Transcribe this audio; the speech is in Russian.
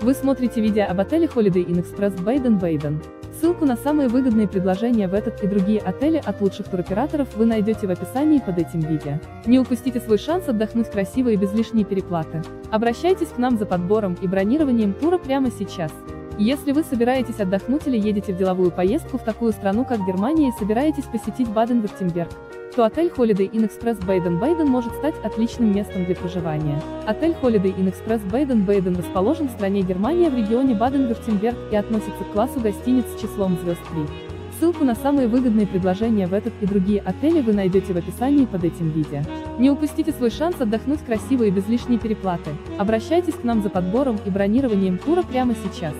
Вы смотрите видео об отеле Holiday Inn Express Baden-Baden. Ссылку на самые выгодные предложения в этот и другие отели от лучших туроператоров вы найдете в описании под этим видео. Не упустите свой шанс отдохнуть красиво и без лишней переплаты. Обращайтесь к нам за подбором и бронированием тура прямо сейчас. Если вы собираетесь отдохнуть или едете в деловую поездку в такую страну, как Германия и собираетесь посетить Баден-Вюртемберг, то отель Holiday Inn Express Baden-Baden может стать отличным местом для проживания. Отель Holiday Inn Express Baden-Baden расположен в стране Германия в регионе Баден-Вюртемберг и относится к классу гостиниц с числом звезд 3. Ссылку на самые выгодные предложения в этот и другие отели вы найдете в описании под этим видео. Не упустите свой шанс отдохнуть красиво и без лишней переплаты. Обращайтесь к нам за подбором и бронированием тура прямо сейчас.